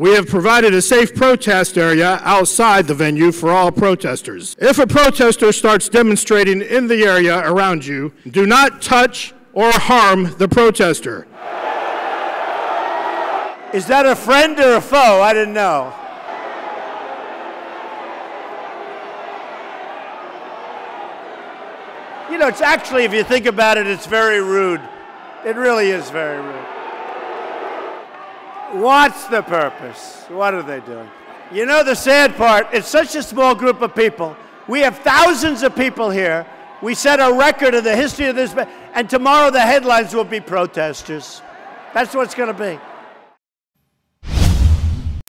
We have provided a safe protest area outside the venue for all protesters. If a protester starts demonstrating in the area around you, do not touch or harm the protester. Is that a friend or a foe? I didn't know. You know, it's actually, if you think about it, it's very rude. It really is very rude. What's the purpose? What are they doing? You know, the sad part, it's such a small group of people. We have thousands of people here. We set a record in the history of this, and tomorrow the headlines will be protesters. That's what it's going to be.